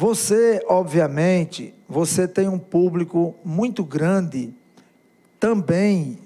Você, obviamente, você tem um público muito grande também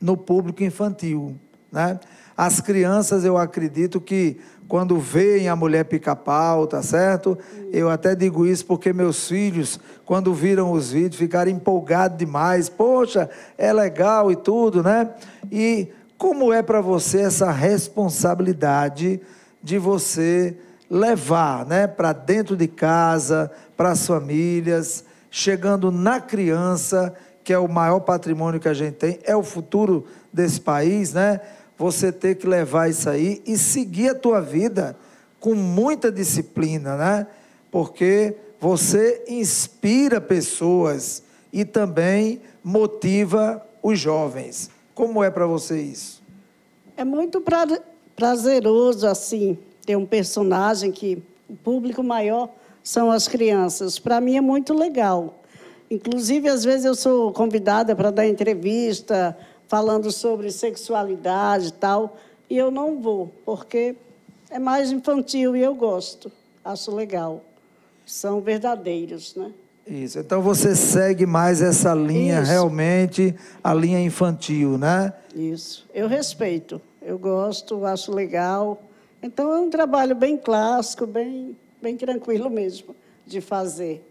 no público infantil, né? As crianças, eu acredito que quando veem a mulher pica-pau, tá certo? Eu até digo isso porque meus filhos, quando viram os vídeos, ficaram empolgados demais. Poxa, é legal e tudo, né? E como é para você essa responsabilidade de você levar, né, para dentro de casa, para as famílias, chegando na criança, que é o maior patrimônio que a gente tem, é o futuro desse país, né? você ter que levar isso aí e seguir a tua vida com muita disciplina, né? Porque você inspira pessoas e também motiva os jovens. Como é para você isso? É muito pra, prazeroso assim ter um personagem que o público maior são as crianças. Para mim é muito legal. Inclusive, às vezes eu sou convidada para dar entrevista falando sobre sexualidade e tal, e eu não vou, porque é mais infantil e eu gosto, acho legal. São verdadeiros, né? Isso. Então você segue mais essa linha Isso. realmente, a linha infantil, né? Isso. Eu respeito. Eu gosto, acho legal. Então é um trabalho bem clássico, bem, bem tranquilo mesmo de fazer.